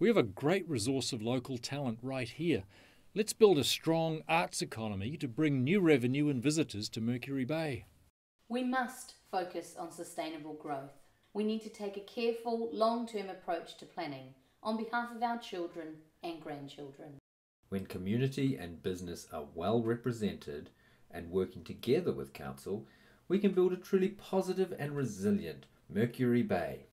We have a great resource of local talent right here. Let's build a strong arts economy to bring new revenue and visitors to Mercury Bay. We must focus on sustainable growth. We need to take a careful, long term approach to planning on behalf of our children and grandchildren. When community and business are well represented and working together with Council, we can build a truly positive and resilient Mercury Bay.